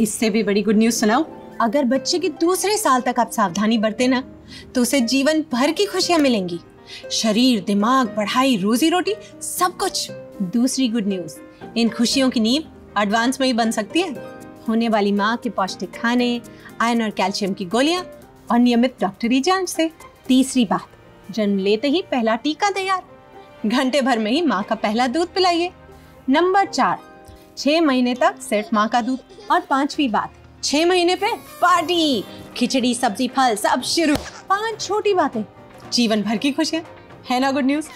इससे भी बड़ी गुड न्यूज़ सुनाओ। अगर बच्चे के दूसरे साल तक आप सावधानी बरते ना तो उसे जीवन भर की खुशियाँ मिलेंगी। शरीर, दिमाग, पढ़ाई रोजी रोटी सब कुछ। दूसरी गुड न्यूज़ इन खुशियों की नींव एडवांस में ही बन सकती है। होने वाली माँ के पौष्टिक खाने आयन और कैल्शियम की गोलियाँ और नियमित डॉक्टरी जाँच से। तीसरी बात, जन्म लेते ही पहला टीका तैयार। घंटे भर में ही माँ का पहला दूध पिलाइए। नंबर चार छह महीने तक सिर्फ़ माँ का दूध और पांचवी बात। छह महीने पे पार्टी, खिचड़ी, सब्ज़ी, फल, सब शुरू। पाँच छोटी बातें। जीवन भर की खुशियाँ। है ना गुड न्यूज़